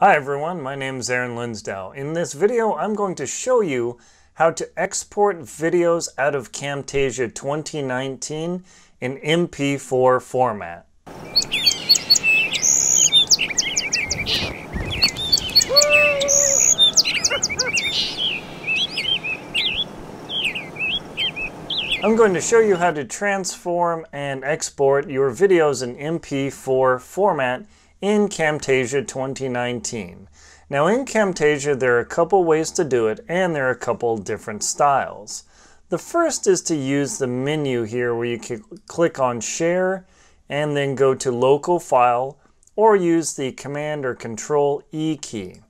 Hi everyone, my name is Aaron Linsdau. In this video, I'm going to show you how to export videos out of Camtasia 2019 in MP4 format. I'm going to show you how to transform and export your videos in MP4 format in Camtasia 2019. Now in Camtasia there are a couple ways to do it and there are a couple different styles. The first is to use the menu here where you can click on share and then go to local file or use the command or control E key.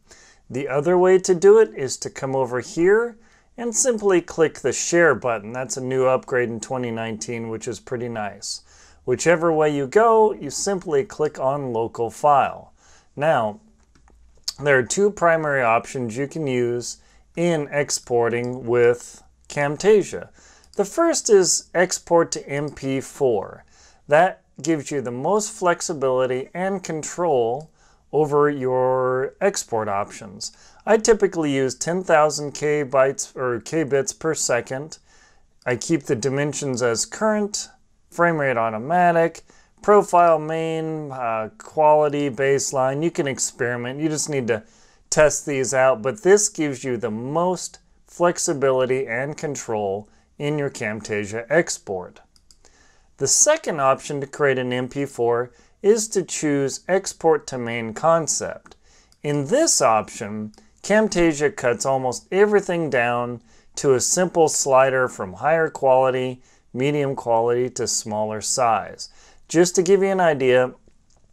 The other way to do it is to come over here and simply click the share button. That's a new upgrade in 2019 which is pretty nice. Whichever way you go, you simply click on local file. Now, there are two primary options you can use in exporting with Camtasia. The first is export to MP4. That gives you the most flexibility and control over your export options. I typically use 10,000 k bytes or k bits per second. I keep the dimensions as current, frame rate automatic, profile main, uh, quality baseline. You can experiment. You just need to test these out. But this gives you the most flexibility and control in your Camtasia export. The second option to create an MP4 is to choose Export to Main Concept. In this option, Camtasia cuts almost everything down to a simple slider from higher quality, medium quality to smaller size. Just to give you an idea,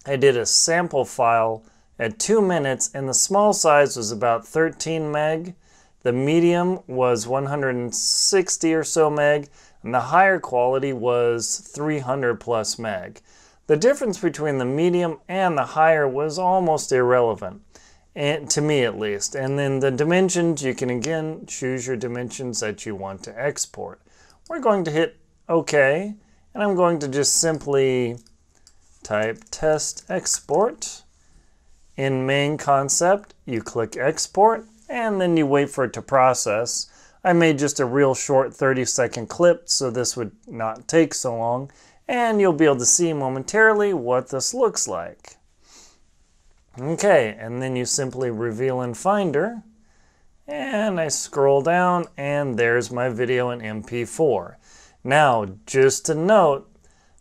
I did a sample file at 2 minutes and the small size was about 13 meg, the medium was 160 or so meg, and the higher quality was 300 plus meg. The difference between the medium and the higher was almost irrelevant, and to me at least. And then the dimensions, you can again choose your dimensions that you want to export. We're going to hit OK, and I'm going to just simply type test export. In main concept, you click export, and then you wait for it to process. I made just a real short 30 second clip, so this would not take so long and you'll be able to see momentarily what this looks like. Okay, and then you simply reveal in Finder, and I scroll down, and there's my video in MP4. Now, just to note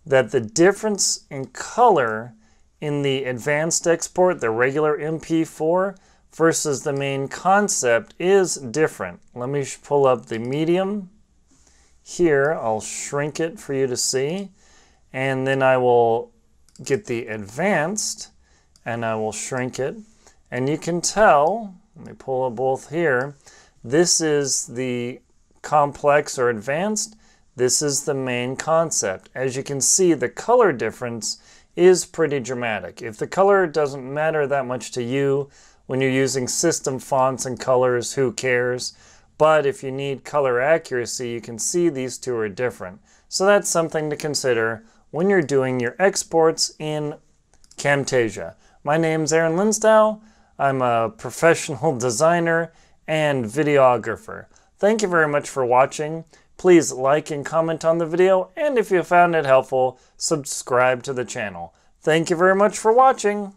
that the difference in color in the advanced export, the regular MP4, versus the main concept is different. Let me pull up the medium. Here, I'll shrink it for you to see and then I will get the advanced and I will shrink it and you can tell let me pull up both here this is the complex or advanced this is the main concept as you can see the color difference is pretty dramatic if the color doesn't matter that much to you when you're using system fonts and colors who cares but if you need color accuracy you can see these two are different so that's something to consider when you're doing your exports in Camtasia. My name's Aaron Linsdau. I'm a professional designer and videographer. Thank you very much for watching. Please like and comment on the video, and if you found it helpful, subscribe to the channel. Thank you very much for watching.